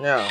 Yeah.